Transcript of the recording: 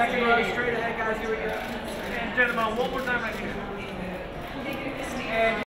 second row, straight ahead, guys. Here we go. And gentlemen, one more time right here. And